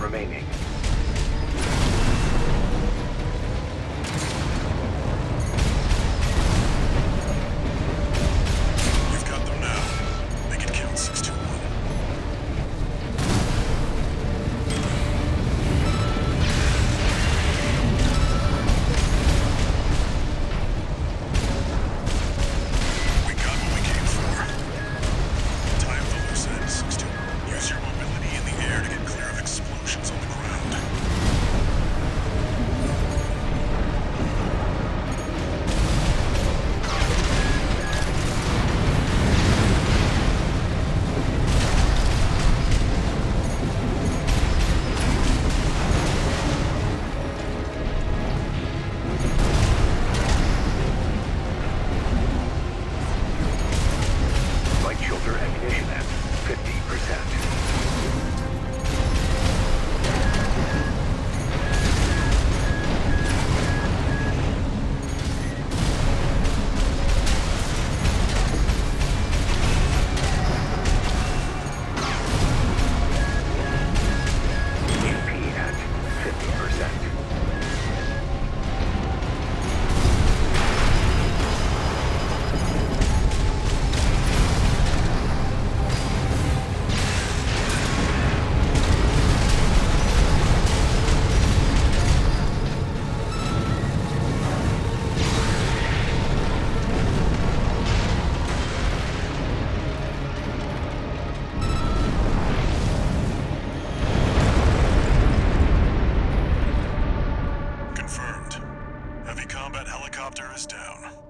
remaining. Holster Ammunition at 50%. combat helicopter is down.